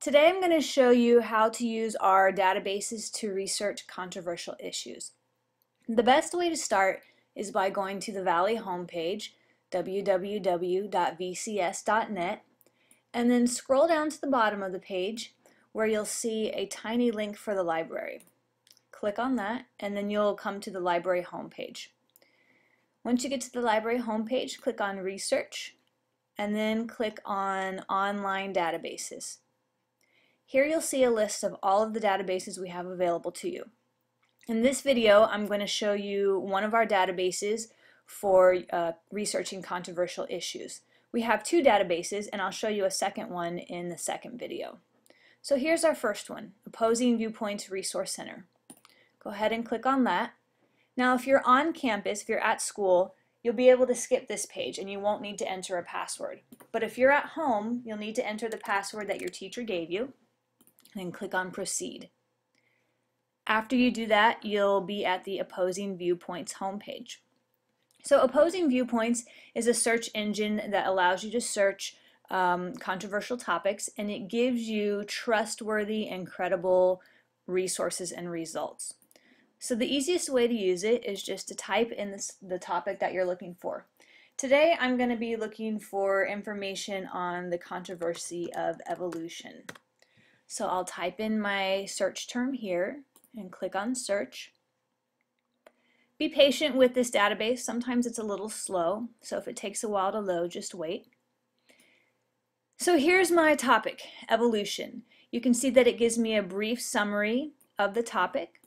Today I'm going to show you how to use our databases to research controversial issues. The best way to start is by going to the Valley homepage, www.vcs.net, and then scroll down to the bottom of the page where you'll see a tiny link for the library. Click on that and then you'll come to the library homepage. Once you get to the library homepage, click on Research and then click on Online Databases. Here you'll see a list of all of the databases we have available to you. In this video, I'm going to show you one of our databases for uh, researching controversial issues. We have two databases, and I'll show you a second one in the second video. So here's our first one, Opposing Viewpoints Resource Center. Go ahead and click on that. Now if you're on campus, if you're at school, you'll be able to skip this page and you won't need to enter a password. But if you're at home, you'll need to enter the password that your teacher gave you and click on proceed. After you do that, you'll be at the Opposing Viewpoints homepage. So Opposing Viewpoints is a search engine that allows you to search um, controversial topics and it gives you trustworthy and credible resources and results. So the easiest way to use it is just to type in this, the topic that you're looking for. Today I'm going to be looking for information on the controversy of evolution. So I'll type in my search term here and click on search. Be patient with this database. Sometimes it's a little slow, so if it takes a while to load, just wait. So here's my topic, evolution. You can see that it gives me a brief summary of the topic.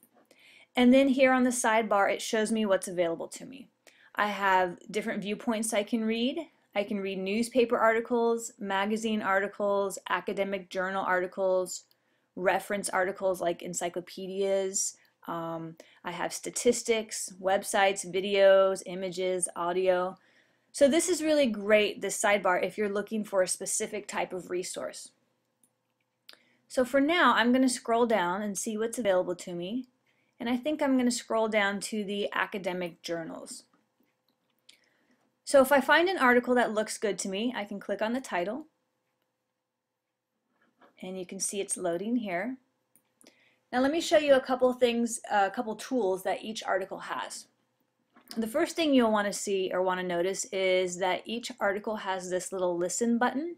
And then here on the sidebar, it shows me what's available to me. I have different viewpoints I can read. I can read newspaper articles, magazine articles, academic journal articles, reference articles like encyclopedias. Um, I have statistics, websites, videos, images, audio. So this is really great, this sidebar, if you're looking for a specific type of resource. So for now, I'm going to scroll down and see what's available to me. And I think I'm going to scroll down to the academic journals. So if I find an article that looks good to me, I can click on the title. And you can see it's loading here. Now let me show you a couple things, a couple tools that each article has. The first thing you'll want to see or want to notice is that each article has this little listen button.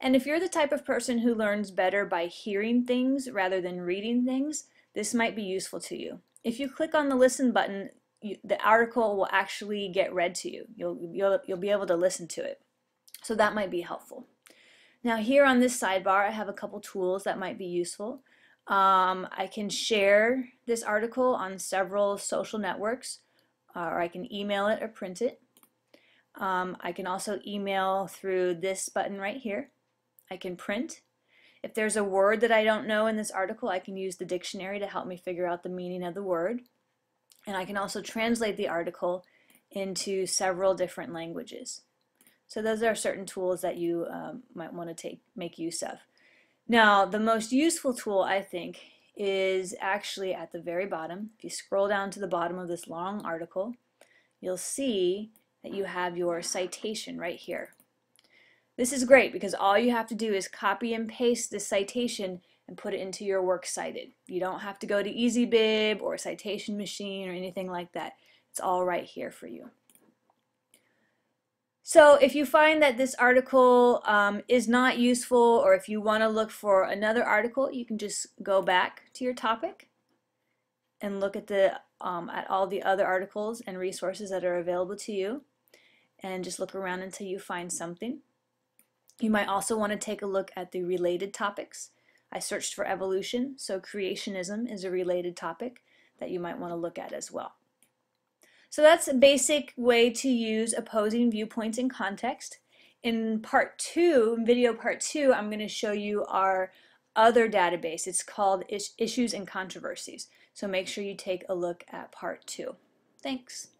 And if you're the type of person who learns better by hearing things rather than reading things, this might be useful to you. If you click on the listen button, you, the article will actually get read to you. You'll, you'll, you'll be able to listen to it. So that might be helpful. Now here on this sidebar, I have a couple tools that might be useful. Um, I can share this article on several social networks, or I can email it or print it. Um, I can also email through this button right here. I can print. If there's a word that I don't know in this article, I can use the dictionary to help me figure out the meaning of the word. And I can also translate the article into several different languages. So those are certain tools that you um, might want to take make use of. Now, the most useful tool, I think, is actually at the very bottom. If you scroll down to the bottom of this long article, you'll see that you have your citation right here. This is great because all you have to do is copy and paste this citation and put it into your works cited. You don't have to go to EasyBib or Citation Machine or anything like that. It's all right here for you. So if you find that this article um, is not useful or if you want to look for another article, you can just go back to your topic and look at the um, at all the other articles and resources that are available to you and just look around until you find something. You might also want to take a look at the related topics I searched for evolution, so creationism is a related topic that you might want to look at as well. So that's a basic way to use opposing viewpoints in context. In part two, video part two, I'm going to show you our other database. It's called Issues and Controversies. So make sure you take a look at part two. Thanks.